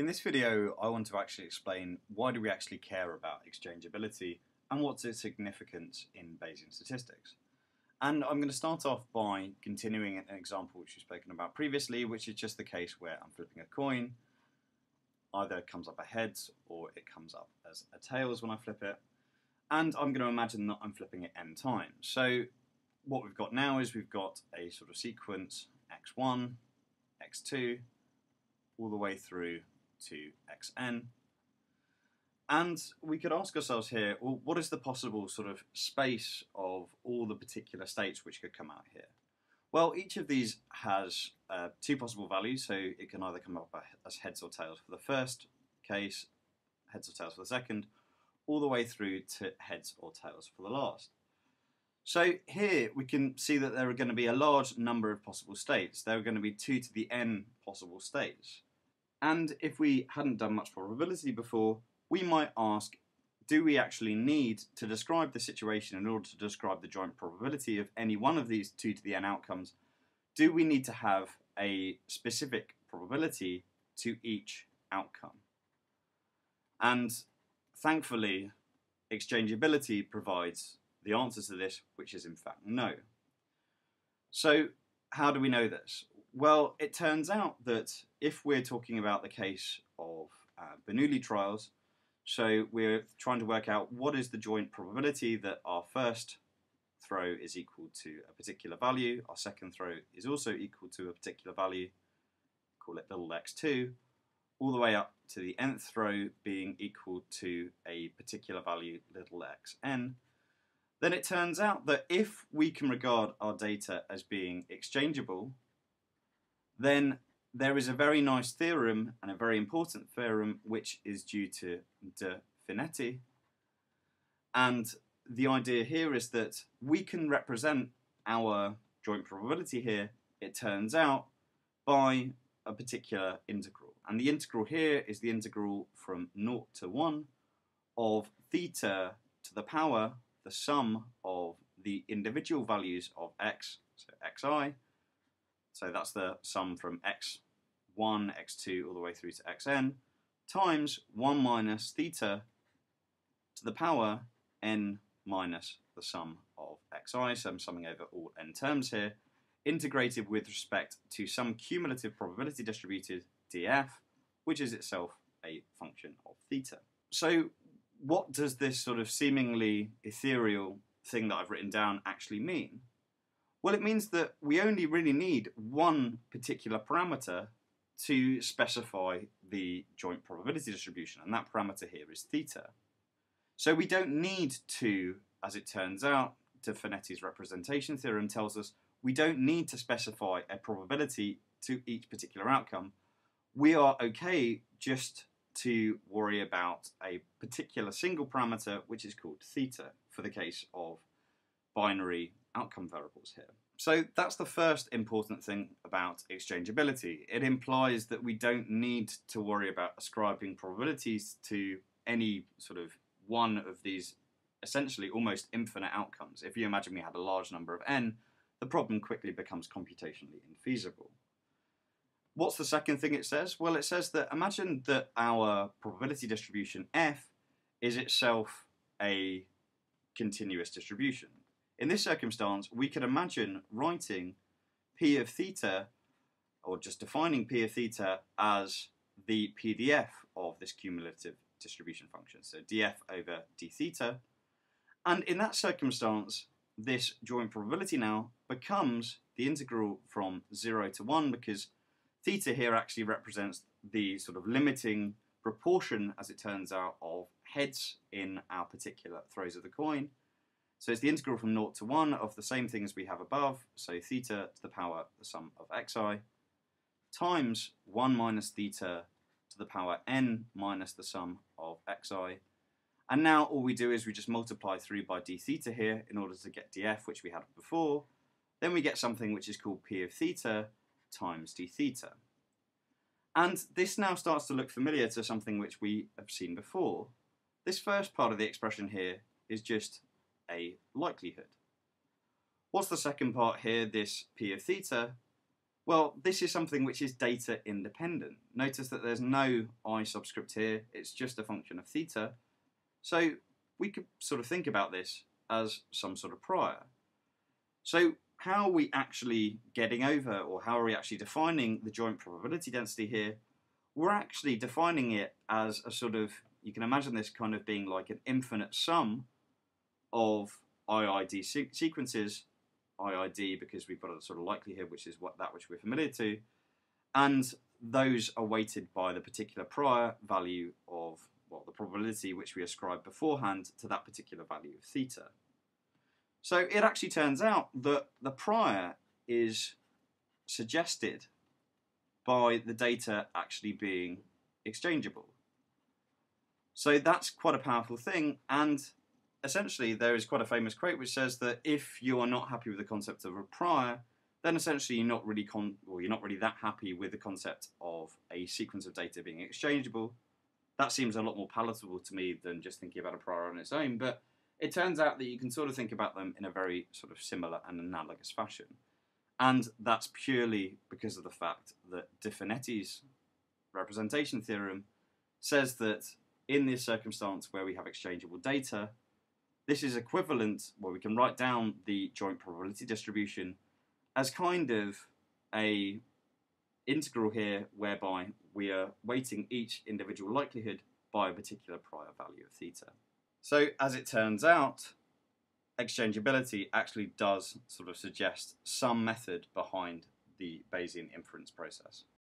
In this video, I want to actually explain why do we actually care about exchangeability and what's its significance in Bayesian statistics. And I'm going to start off by continuing an example which we've spoken about previously, which is just the case where I'm flipping a coin. Either it comes up a heads or it comes up as a tails when I flip it. And I'm going to imagine that I'm flipping it n times. So what we've got now is we've got a sort of sequence x1, x2, all the way through to xn. And we could ask ourselves here, well, what is the possible sort of space of all the particular states which could come out here? Well, each of these has uh, two possible values, so it can either come up as heads or tails for the first case, heads or tails for the second, all the way through to heads or tails for the last. So here we can see that there are going to be a large number of possible states. There are going to be 2 to the n possible states. And if we hadn't done much probability before, we might ask, do we actually need to describe the situation in order to describe the joint probability of any one of these 2 to the n outcomes? Do we need to have a specific probability to each outcome? And thankfully, exchangeability provides the answer to this, which is in fact no. So how do we know this? Well, it turns out that if we're talking about the case of uh, Bernoulli trials, so we're trying to work out what is the joint probability that our first throw is equal to a particular value, our second throw is also equal to a particular value, call it little x2, all the way up to the nth throw being equal to a particular value, little xn, then it turns out that if we can regard our data as being exchangeable, then there is a very nice theorem and a very important theorem which is due to de Finetti. And the idea here is that we can represent our joint probability here, it turns out, by a particular integral. And the integral here is the integral from 0 to 1 of theta to the power, the sum of the individual values of x, so xi, so that's the sum from x1, x2, all the way through to xn, times 1 minus theta to the power n minus the sum of xi, so I'm summing over all n terms here, integrated with respect to some cumulative probability distributed df, which is itself a function of theta. So what does this sort of seemingly ethereal thing that I've written down actually mean? Well, it means that we only really need one particular parameter to specify the joint probability distribution, and that parameter here is theta. So we don't need to, as it turns out, de Finetti's representation theorem tells us we don't need to specify a probability to each particular outcome. We are okay just to worry about a particular single parameter, which is called theta, for the case of binary outcome variables here. So that's the first important thing about exchangeability. It implies that we don't need to worry about ascribing probabilities to any sort of one of these essentially almost infinite outcomes. If you imagine we had a large number of n, the problem quickly becomes computationally infeasible. What's the second thing it says? Well, it says that imagine that our probability distribution f is itself a continuous distribution. In this circumstance, we could imagine writing p of theta, or just defining p of theta as the PDF of this cumulative distribution function, so df over d theta. And in that circumstance, this joint probability now becomes the integral from 0 to 1 because theta here actually represents the sort of limiting proportion, as it turns out, of heads in our particular throws of the coin. So it's the integral from 0 to 1 of the same things we have above, so theta to the power the sum of xi, times 1 minus theta to the power n minus the sum of xi. And now all we do is we just multiply through by d theta here in order to get df, which we had before. Then we get something which is called p of theta times d theta. And this now starts to look familiar to something which we have seen before. This first part of the expression here is just a likelihood. What's the second part here, this p of theta? Well, this is something which is data independent. Notice that there's no i subscript here, it's just a function of theta. So we could sort of think about this as some sort of prior. So how are we actually getting over, or how are we actually defining the joint probability density here? We're actually defining it as a sort of, you can imagine this kind of being like an infinite sum of IID se sequences, IID because we've got a sort of likelihood, which is what that which we're familiar to, and those are weighted by the particular prior value of well, the probability which we ascribed beforehand to that particular value of theta. So it actually turns out that the prior is suggested by the data actually being exchangeable. So that's quite a powerful thing, and essentially there is quite a famous quote which says that if you are not happy with the concept of a prior, then essentially you're not really con or you're not really that happy with the concept of a sequence of data being exchangeable. That seems a lot more palatable to me than just thinking about a prior on its own, but it turns out that you can sort of think about them in a very sort of similar and analogous fashion. And that's purely because of the fact that De Finetti's representation theorem says that in this circumstance where we have exchangeable data, this is equivalent, where we can write down the joint probability distribution as kind of a integral here whereby we are weighting each individual likelihood by a particular prior value of theta. So as it turns out, exchangeability actually does sort of suggest some method behind the Bayesian inference process.